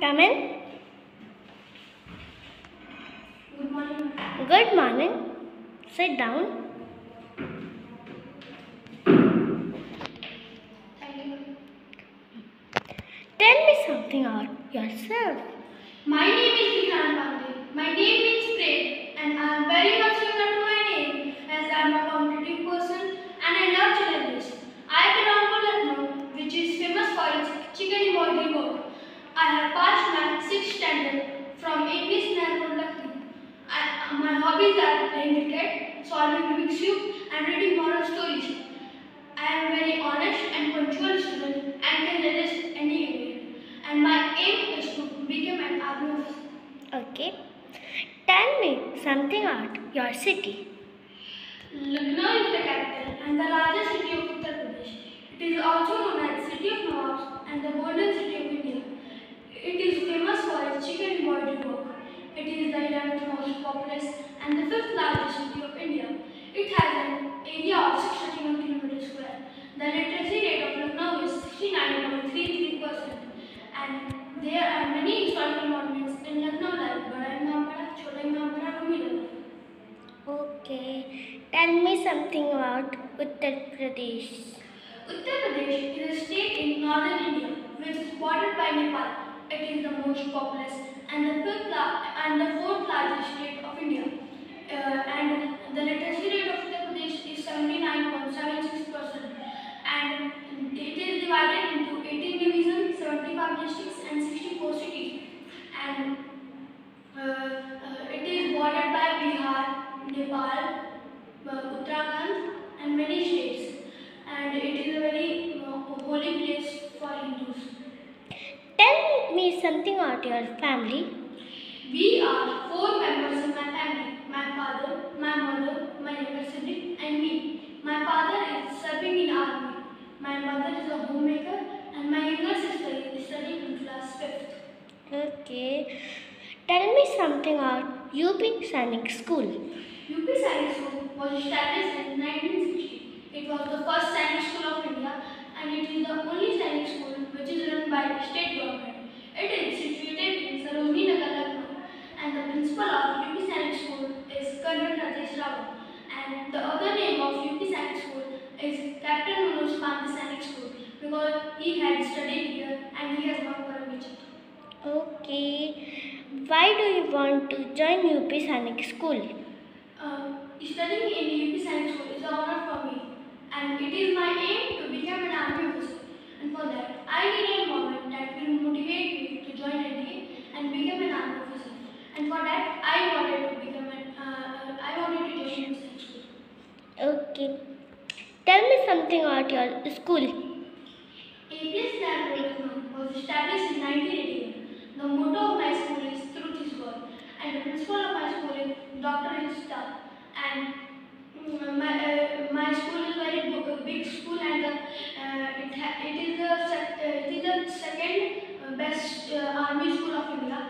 Come in. Good morning. Good morning. Sit down. Tell me something about yourself. My name is Vikram Pandey. My name means praise, and I am very much similar to my name as I am a competitive person and I love challenges. I belong to Lucknow, which is famous for its chicken embroidery work. I have passed my sixth standard from AP Snellwood, Lucknow. I, my hobbies are playing cricket, solving Rubik's Cube, and reading moral stories. I am very honest and punctual student and can resist anywhere. And my aim is to become an army officer. Okay. Tell me something about your city. Lucknow is the capital and the largest city of Uttar Pradesh. It is also known as City of Nawabs and the Golden City of India. It is famous for its chicken embroidery work. It is the 11th most populous and the 5th largest city of India. It has an area of 631 km square. The literacy rate of Lucknow is 69.33% and there are many historical monuments in Lucknow like Bada Imam Bada, Chota Imam Bada, Rumi Nagar. Okay. Tell me something about Uttar Pradesh. Uttar Pradesh is a state in northern India which is bordered by Nepal. It is the most populous and the fifth and the fourth largest state of India. Uh, and the literacy rate of Uttar Pradesh is 79.76 percent, and it is divided into 18 divisions, 75 districts, and 64 cities. And uh, uh, it is bordered by Bihar, Nepal, uh, Uttarakhand, and many states and it is a very uh, holy place for Hindus. Tell me something about your family. We are four members in my family my father, my mother, my younger sibling, and me. My father is serving in army, my mother is a homemaker, and my younger sister is studying in class 5th. Okay. Tell me something about UP Sainik School. UP Sainik School was established in 1960. It was the first Sainik school of India and it is the only Sainik school which is run by state government. It is Nagar, and the principal of UP Sainik School is Colonel Rajesh Rawat and the other name of UP Sainik School is Captain Manoj Pandey Sainik School because he had studied here and he has worked for a teacher. Okay. Why do you want to join UP Sainik School? Uh, studying in UP Sainik School is an honor for me, and it is my aim to become an army officer. And for that, I need a moment that will motivate me to join NDA and become an army officer. And for that, I wanted to become an, uh, I wanted to join UP Sainik School. Okay. Tell me something about your school. APS National was established in 1981. The motto of my school is Truth is God, and the principal of my school is Dr. Insta. And mm, my, uh, my school is very bo- big school, and uh, uh, it, it is the uh, it is the second uh, best uh, army school of India.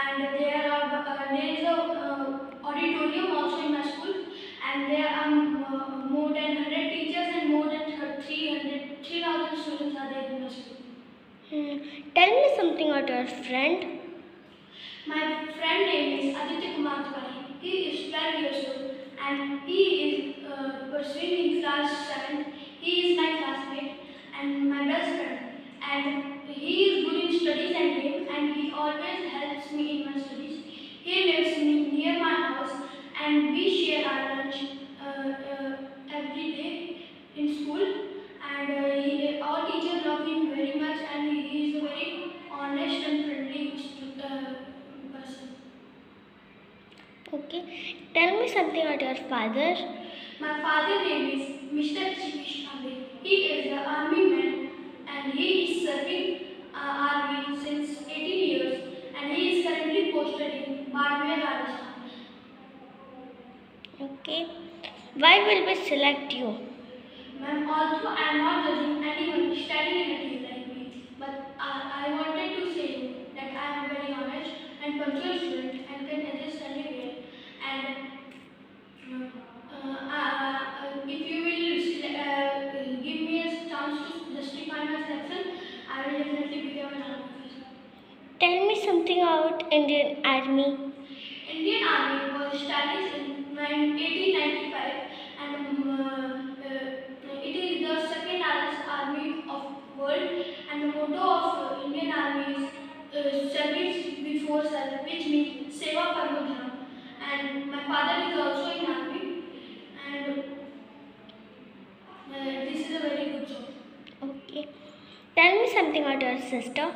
And there are uh, there is a uh, auditorium also in my school, and there are uh, more than 100 teachers and more than 300 3000 students are there in my school. Hmm. Tell me something about your friend. My friend name is Aditya Kumar Tiwari. He is 12 years old and he is uh, pursuing in class 7. He is my classmate and my best friend. And he is good in studies and games and he always helps me in my studies. He lives ne- near my house and we share our lunch uh, uh, every day in school. And uh, he, all teachers love him very much and he is a very honest and friendly stu- uh, person. Okay. Tell me something about your father. My father name is Mr. Chikish Pandey. He is the army man and he is serving uh, army since 18 years and he is currently posted in Barmer, Rajasthan. Okay. Why will we select you? Ma'am, although I am not judging anyone studying in a like me, but I, I wanted to say that I am very honest and punctual student and can adjust anywhere. And uh, uh, if you will sele- uh, give me a chance to justify my selection, I will definitely become an army officer. Tell me something about Indian Army. Indian Army was established in 1895 and um, uh, uh, it is the second largest army of world and the motto of uh, Indian Army is uh, service before self which means Seva Parmo and my father is also in army and uh, this is a very good job. Okay. Tell me something about your sister.